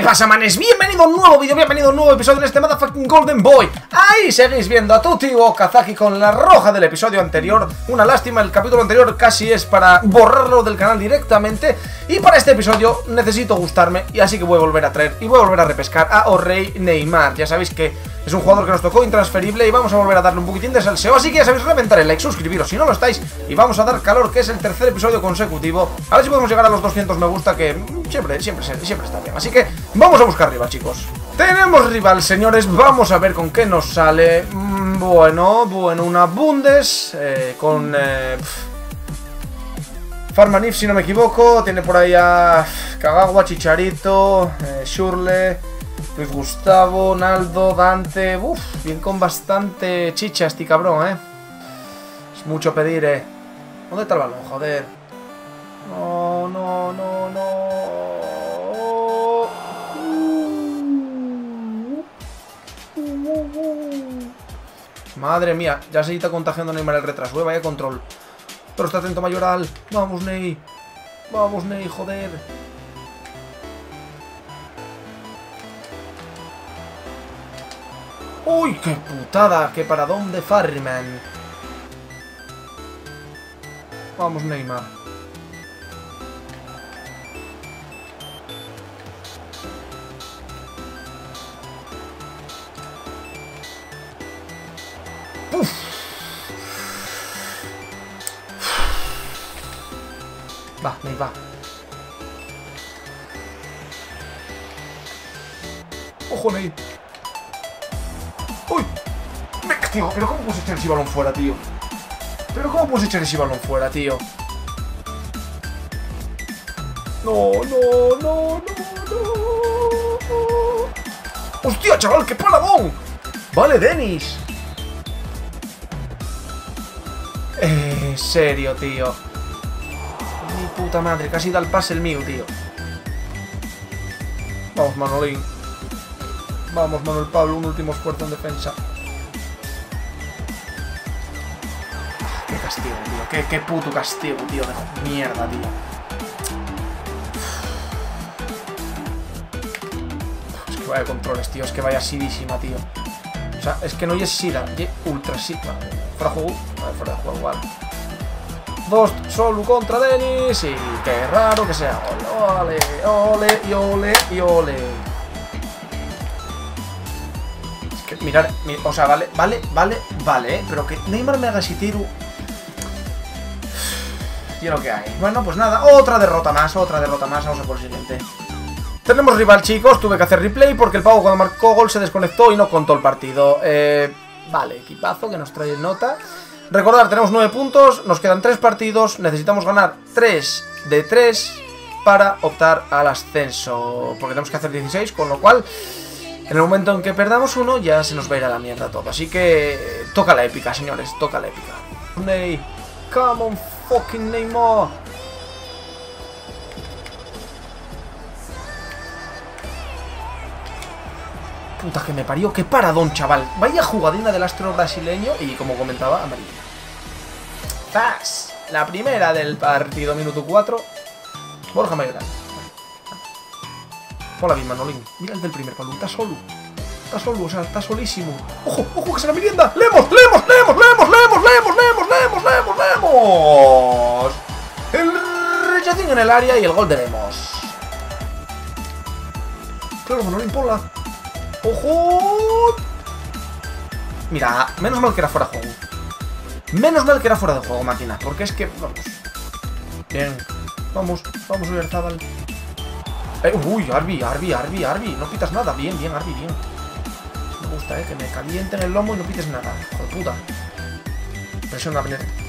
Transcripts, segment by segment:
¿Qué pasa, manes? Bienvenido a un nuevo vídeo, bienvenido a un nuevo episodio en este Motherfucking Golden Boy. Ahí seguís viendo a Tuti Okazaki con la roja del episodio anterior. Una lástima, el capítulo anterior casi es para borrarlo del canal directamente. Y para este episodio necesito gustarme Y así que voy a volver a traer y voy a volver a repescar a Orrey Neymar. Ya sabéis que es un jugador que nos tocó intransferible y vamos a volver a darle un poquitín de salseo. Así que ya sabéis, reventar el like, suscribiros si no lo estáis Y vamos a dar calor, que es el tercer episodio consecutivo. A ver si podemos llegar a los 200 me gusta, que siempre, siempre, siempre está bien. Así que vamos a buscar rival, chicos. Tenemos rival, señores, vamos a ver con qué nos sale. Mm, Bueno, bueno, una Bundes eh, Con... Eh, Farmanif, si no me equivoco. Tiene por ahí a Kagawa, Chicharito, eh, Shurle Luis Gustavo, Naldo, Dante... Uf, bien con bastante chicha este cabrón, ¿eh? Es mucho pedir, ¿eh? ¿Dónde está el balón? Joder. No, no, no, no. Madre mía, ya se está contagiando Neymar el retraso, ¿eh? Vaya control. Pero está atento Mayoral. Vamos, Ney. Vamos, Ney, joder. ¡Uy, qué putada! ¡Qué paradón de Farman! Vamos, Neymar. ¡Uf! Va, Neymar. ¡Ojo, Neymar! Tío, pero ¿cómo puedes echar ese balón fuera, tío? ¿Pero cómo puedes echar ese balón fuera, tío? No, no, no, no, no. ¡Hostia, chaval! ¡Qué paladón! Vale, Denis. Eh, serio, tío. Mi puta madre, casi da el pase el mío, tío. Vamos, Manolín. Vamos, Manuel Pablo, un último esfuerzo en defensa. Castigo, tío. Qué, puto castigo, tío. De mierda, tío. Es que vaya controles, tío. Es que vaya sidísima, tío. O sea, es que no es sida, es ultra sida. Fuera juego. Vale, fuera de juego, igual. Dos solo contra Denis. Y qué raro que sea. Ole, ole, y ole, y ole mirar, o sea, vale, vale, vale, vale, ¿eh? pero que Neymar me haga Shitiru... Lo que hay. Bueno, pues nada, otra derrota más, otra derrota más, vamos a por el siguiente. Tenemos rival, chicos, tuve que hacer replay porque el pavo cuando marcó gol se desconectó y no contó el partido. Eh, vale, equipazo que nos trae nota. Recordar, tenemos 9 puntos, nos quedan 3 partidos, necesitamos ganar 3 de 3 para optar al ascenso. Porque tenemos que hacer 16, con lo cual en el momento en que perdamos uno, ya se nos va a ir a la mierda todo. Así que toca la épica, señores, toca la épica. Come on, fucking Neymar. Puta que me parió, qué paradón, chaval. Vaya jugadina del astro brasileño y, como comentaba, amarilla. ¡Zas! La primera del partido, minuto 4. Borja Mayoral. Hola, bien, Manolín. Mira el del primer palo, está solo. Está solo, o sea, está solísimo. ¡Ojo, ojo, que se la merienda! ¡Lemos, lemos, lemos, lemos, lemos, en el área y el gol de Lemos. Claro, Manolín, pola. ¡Ojo! Mira, menos mal que era fuera de juego. Menos mal que era fuera de juego, máquina. Porque es que, vamos. Bien. Vamos, vamos, Uyarzábal. Eh, uy, Arby, Arby, Arby, Arby. No pitas nada. Bien, bien, Arby, bien. Me gusta, eh, que me calienten el lomo y no pites nada. Hijo.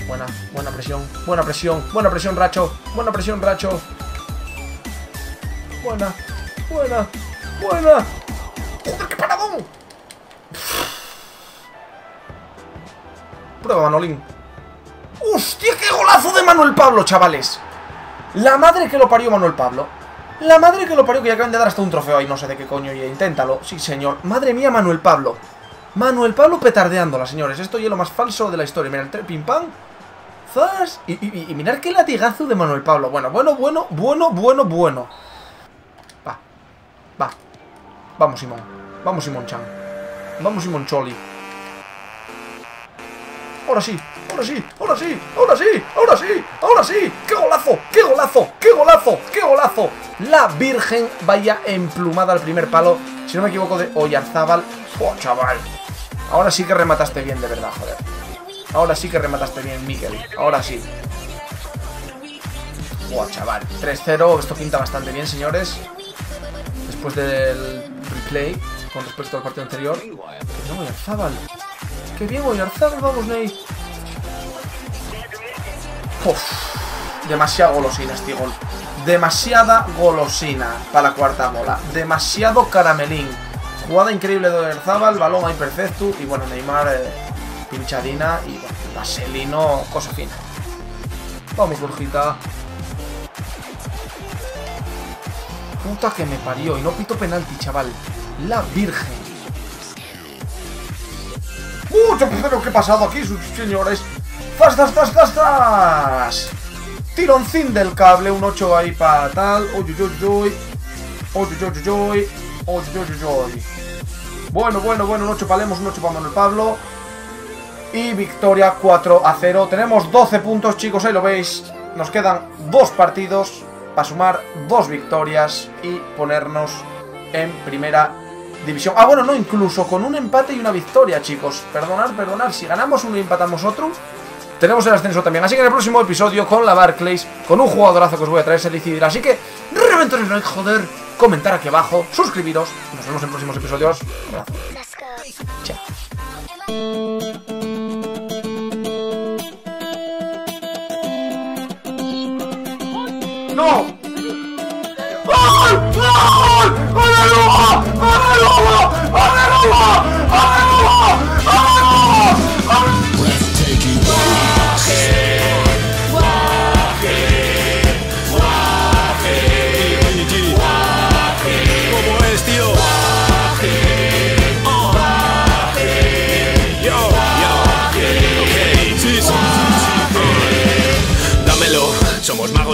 Buena, buena presión. Buena presión. Buena presión, Racho. Buena presión, Racho. Buena, buena, buena. ¡Joder, qué paradón! Prueba, Manolín. ¡Hostia, qué golazo de Manuel Pablo, chavales! La madre que lo parió Manuel Pablo. La madre que lo parió, que ya acaban de dar hasta un trofeo ahí, no sé de qué coño, y inténtalo. Sí, señor. Madre mía, Manuel Pablo. Manuel Pablo petardeándola, señores. Esto ya es lo más falso de la historia. Mira, el pim pam. ¡Zas! Y, y, mirar qué latigazo de Manuel Pablo. Bueno, bueno, bueno, bueno, bueno, bueno. Va. Va. Vamos, Simón. Vamos, Simón Chan. Vamos, Simón Choli. Ahora sí, ahora sí, ahora sí, ahora sí, ahora sí, ahora sí. ¡Qué golazo! ¡Qué! La Virgen vaya emplumada al primer palo. Si no me equivoco, de Oyarzábal. ¡Oh, chaval! Ahora sí que remataste bien, de verdad, joder. Ahora sí que remataste bien, Miguel. Ahora sí. ¡Oh, chaval! 3-0. Esto pinta bastante bien, señores. Después del replay, con respecto al partido anterior. No, Oyarzábal. ¡Qué bien, Oyarzábal! Vamos, Ney. Uf, demasiado golosina este gol. Demasiada golosina para la cuarta mola. Demasiado caramelín. Jugada increíble de Oyarzábal, balón ahí perfecto. Y bueno, Neymar eh, pinchadina. Y bueno, Vaselino, cosa fina. Vamos, Borjita. Puta que me parió. Y no pito penalti, chaval. La Virgen. ¡Mucho pero qué pasado aquí, sus señores! ¡Zas, zas, zas, zas, zas! Tironcín del cable, un 8 ahí para tal. ¡Uy, uy, uy, uy! ¡Uy, uy, uy, uy! ¡Uy, uy, uy, uy! Bueno, bueno, bueno, un 8 para Lemos, un 8 para Manuel Pablo. Y victoria 4 a 0. Tenemos 12 puntos, chicos, ahí lo veis. Nos quedan dos partidos para sumar dos victorias y ponernos en primera división. Ah, bueno, no, incluso con un empate y una victoria, chicos. Perdonad, perdonad. Si ganamos uno y empatamos otro, tenemos el ascenso también. Así que en el próximo episodio, con la Barclays, con un jugadorazo que os voy a traer, se decidirá. Así que, reventar el like, joder, comentar aquí abajo, suscribiros. Nos vemos en próximos episodios. Un abrazo. Chao.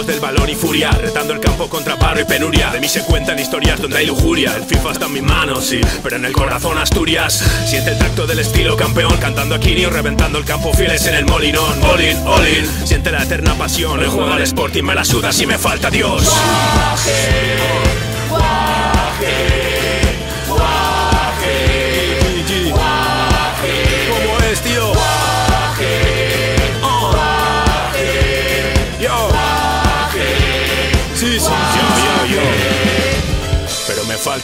Del balón y furia Retando el campo contra paro y penuria. De mí se cuentan historias donde hay lujuria. El FIFA está en mis manos, sí, pero en el corazón Asturias. Siente el tacto del estilo campeón Cantando a Kirio, reventando el campo fieles en el molinón. All in, all in, siente la eterna pasión El juego al Sporting me la suda si me falta Dios